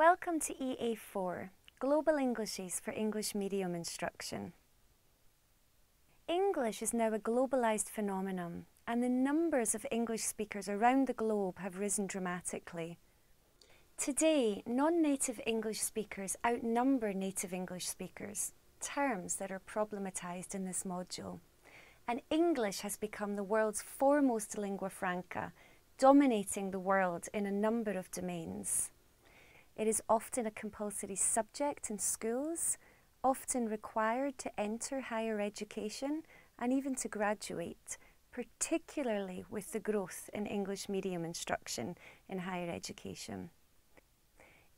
Welcome to EA4, Global Englishes for English Medium Instruction. English is now a globalised phenomenon and the numbers of English speakers around the globe have risen dramatically. Today, non-native English speakers outnumber native English speakers, terms that are problematised in this module. And English has become the world's foremost lingua franca, dominating the world in a number of domains. It is often a compulsory subject in schools, often required to enter higher education and even to graduate, particularly with the growth in English medium instruction in higher education.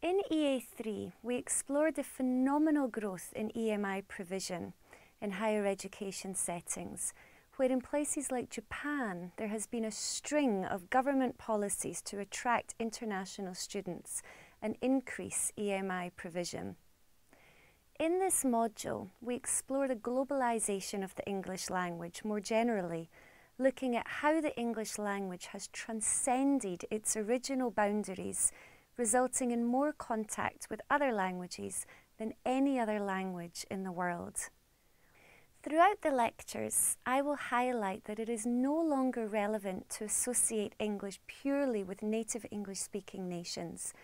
In EA3, we explored the phenomenal growth in EMI provision in higher education settings, where in places like Japan there has been a string of government policies to attract international students and increase EMI provision. In this module, we explore the globalisation of the English language more generally, looking at how the English language has transcended its original boundaries, resulting in more contact with other languages than any other language in the world. Throughout the lectures, I will highlight that it is no longer relevant to associate English purely with native English-speaking nations,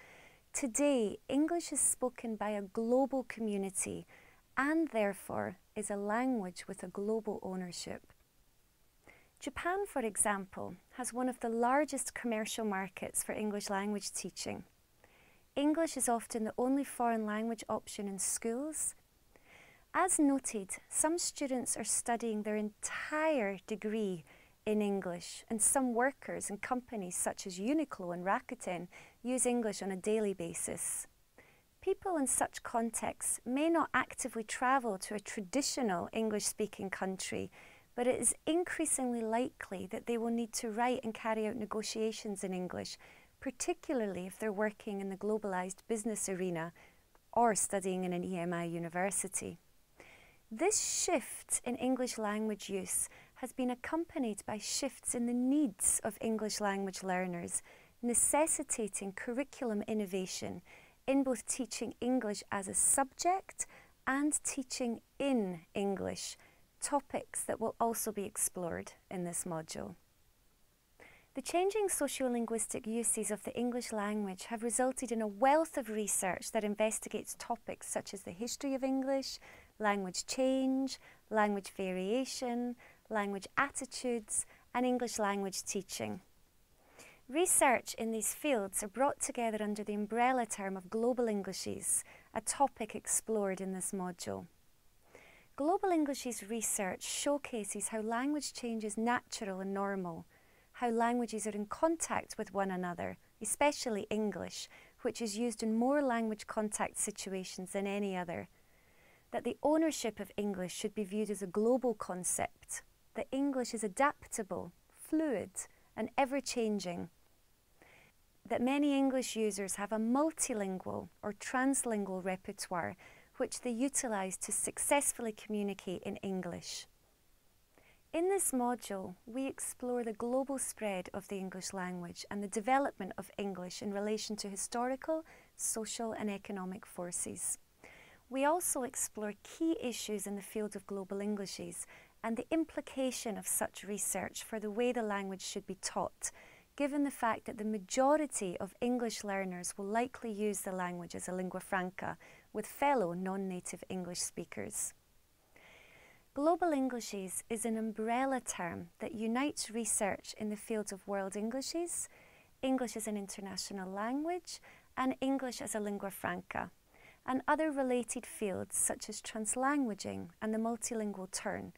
Today, English is spoken by a global community and therefore is a language with a global ownership. Japan, for example, has one of the largest commercial markets for English language teaching. English is often the only foreign language option in schools. As noted, some students are studying their entire degree in English, and some workers and companies such as Uniqlo and Rakuten use English on a daily basis. People in such contexts may not actively travel to a traditional English-speaking country, but it is increasingly likely that they will need to write and carry out negotiations in English, particularly if they're working in the globalised business arena or studying in an EMI university. This shift in English language use has been accompanied by shifts in the needs of English language learners, necessitating curriculum innovation in both teaching English as a subject and teaching in English, topics that will also be explored in this module. The changing sociolinguistic uses of the English language have resulted in a wealth of research that investigates topics such as the history of English, language change, language variation, language attitudes, and English language teaching. Research in these fields are brought together under the umbrella term of Global Englishes, a topic explored in this module. Global Englishes research showcases how language change is natural and normal, how languages are in contact with one another, especially English, which is used in more language contact situations than any other, that the ownership of English should be viewed as a global concept, that English is adaptable, fluid, and ever changing. That many English users have a multilingual or translingual repertoire which they utilise to successfully communicate in English. In this module, we explore the global spread of the English language and the development of English in relation to historical, social and economic forces. We also explore key issues in the field of global Englishes and the implication of such research for the way the language should be taught, given the fact that the majority of English learners will likely use the language as a lingua franca with fellow non-native English speakers. Global Englishes is an umbrella term that unites research in the fields of world Englishes, English as an international language, and English as a lingua franca, and other related fields such as translanguaging and the multilingual turn,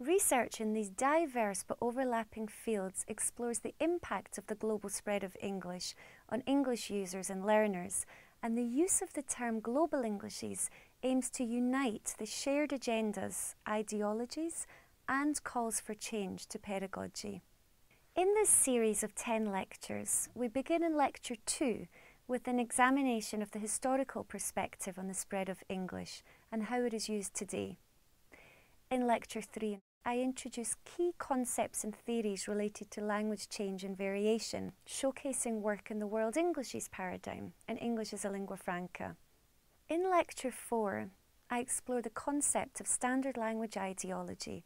Research in these diverse but overlapping fields explores the impact of the global spread of English on English users and learners, and the use of the term Global Englishes aims to unite the shared agendas, ideologies, and calls for change to pedagogy. In this series of 10 lectures, we begin in Lecture 2 with an examination of the historical perspective on the spread of English and how it is used today. In Lecture 3 I introduce key concepts and theories related to language change and variation, showcasing work in the World Englishes paradigm and English as a lingua franca. In Lecture 4, I explore the concept of standard language ideology,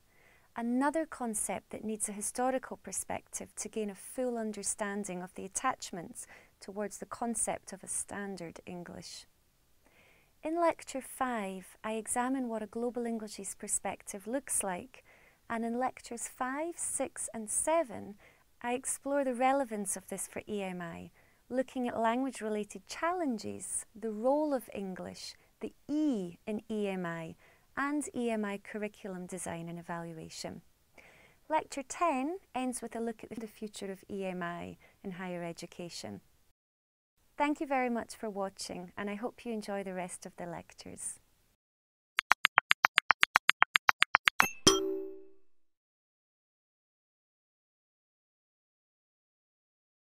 another concept that needs a historical perspective to gain a full understanding of the attachments towards the concept of a standard English. In Lecture 5, I examine what a Global Englishes perspective looks like and in lectures 5, 6 and 7 I explore the relevance of this for EMI, looking at language related challenges, the role of English, the E in EMI and EMI curriculum design and evaluation. Lecture 10 ends with a look at the future of EMI in higher education. Thank you very much for watching and I hope you enjoy the rest of the lectures.